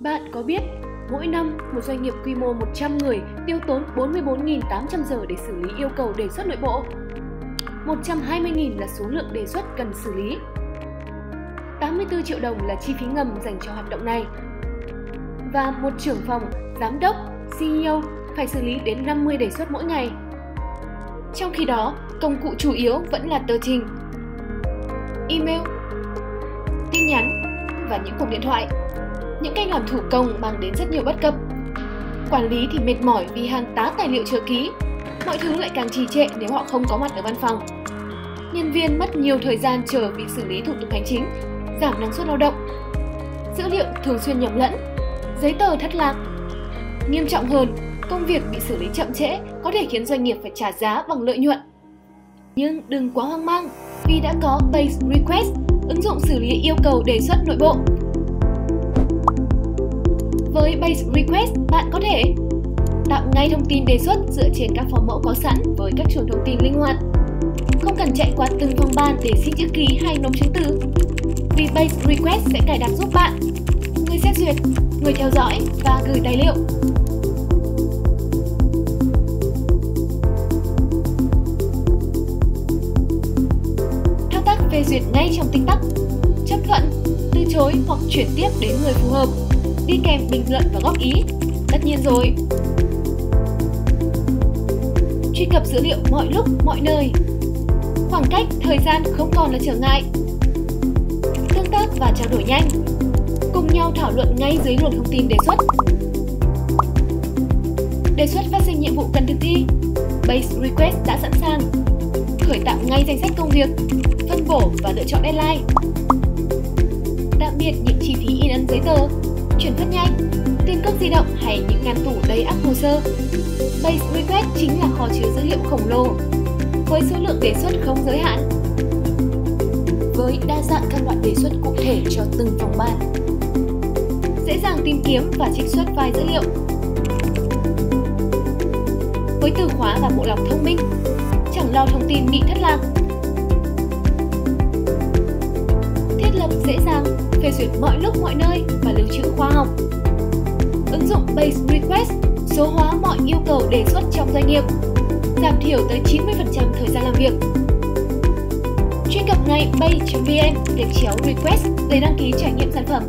Bạn có biết mỗi năm một doanh nghiệp quy mô 100 người tiêu tốn 44.800 giờ để xử lý yêu cầu đề xuất nội bộ? 120.000 là số lượng đề xuất cần xử lý. 84 triệu đồng là chi phí ngầm dành cho hoạt động này. Và một trưởng phòng, giám đốc, CEO phải xử lý đến 50 đề xuất mỗi ngày. Trong khi đó, công cụ chủ yếu vẫn là tờ trình, email, tin nhắn và những cuộc điện thoại. Những cách làm thủ công mang đến rất nhiều bất cập. Quản lý thì mệt mỏi vì hàng tá tài liệu chờ ký, mọi thứ lại càng trì trệ nếu họ không có mặt ở văn phòng. Nhân viên mất nhiều thời gian chờ việc xử lý thủ tục hành chính, giảm năng suất lao động. Dữ liệu thường xuyên nhầm lẫn, giấy tờ thất lạc. Nghiêm trọng hơn, công việc bị xử lý chậm trễ có thể khiến doanh nghiệp phải trả giá bằng lợi nhuận. Nhưng đừng quá hoang mang, vì đã có Base Request, ứng dụng xử lý yêu cầu đề xuất nội bộ. Với Base Request, bạn có thể tạo ngay thông tin đề xuất dựa trên các form mẫu có sẵn với các trường thông tin linh hoạt. Không cần chạy qua từng phòng ban để xin chữ ký hay nộp chứng từ. Vì Base Request sẽ cài đặt giúp bạn, người xét duyệt, người theo dõi và gửi tài liệu phê duyệt ngay trong tích tắc, chấp thuận, từ chối hoặc chuyển tiếp đến người phù hợp, đi kèm bình luận và góp ý. Tất nhiên rồi. Truy cập dữ liệu mọi lúc, mọi nơi. Khoảng cách, thời gian không còn là trở ngại. Tương tác và trao đổi nhanh. Cùng nhau thảo luận ngay dưới luồng thông tin đề xuất. Đề xuất phát sinh nhiệm vụ cần thực thi. Base Request đã sẵn sàng. Khởi tạo ngay danh sách công việc, phân bổ và lựa chọn deadline. Đặc biệt những chi phí in ấn giấy tờ, chuyển phát nhanh, tiền cước di động hay những ngăn tủ đầy ắp hồ sơ. Base Request chính là kho chứa dữ liệu khổng lồ với số lượng đề xuất không giới hạn. Với đa dạng các loại đề xuất cụ thể cho từng phòng ban. Dễ dàng tìm kiếm và trích xuất file dữ liệu. Với từ khóa và bộ lọc thông minh, chẳng lo thông tin bị thất lạc phê duyệt mọi lúc mọi nơi và lưu trữ khoa học. Ứng dụng Base Request số hóa mọi yêu cầu đề xuất trong doanh nghiệp, giảm thiểu tới 90% thời gian làm việc. Truy cập ngay bay.vn để chéo request để đăng ký trải nghiệm sản phẩm.